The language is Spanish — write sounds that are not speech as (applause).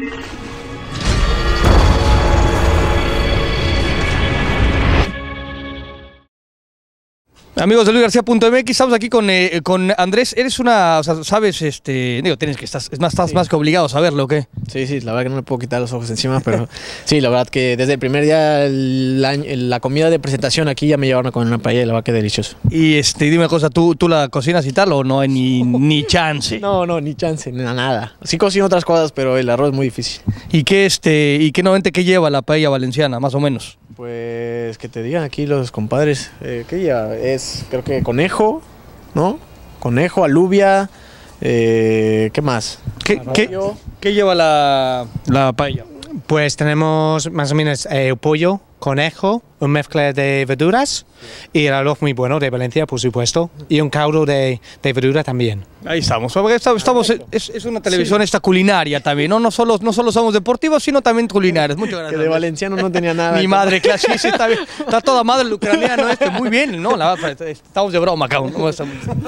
Thank you. Amigos de LuisGarcía.mx, estamos aquí con, eh, con Andrés. Eres una, o sea, sabes, este, digo, tienes que estás, es más, estás más que obligado a saberlo, ¿o qué? Sí, sí, la verdad que no me puedo quitar los ojos encima, pero (laughs) sí, la verdad que desde el primer día la comida de presentación aquí ya me llevaron comer una paella la verdad que delicioso. Y este, dime una cosa, ¿tú, tú la cocinas y tal o no hay ni, (laughs) ni chance? No, no, ni chance, ni nada. Sí cocino otras cosas, pero el arroz es muy difícil. ¿Y qué este, y qué normalmente qué lleva la paella valenciana, más o menos? Pues que te digan aquí los compadres, eh, ¿qué lleva? Es creo que conejo, ¿no? Conejo, alubia, eh, ¿qué más? ¿Qué, qué, qué lleva la, la paella? Pues tenemos más o menos eh, pollo, conejo, una mezcla de verduras y el arroz muy bueno de Valencia, por supuesto, y un caldo de, de verdura también. Ahí estamos. es, es una televisión esta culinaria también, ¿no? No solo, no solo somos deportivos, sino también culinarios. Muchas gracias. Que de valenciano no tenía nada. Mi madre, claro, sí, sí, está bien. Está toda madre el ucraniano este, muy bien, ¿no? La verdad, estamos de broma, cabrón. No estamos- un.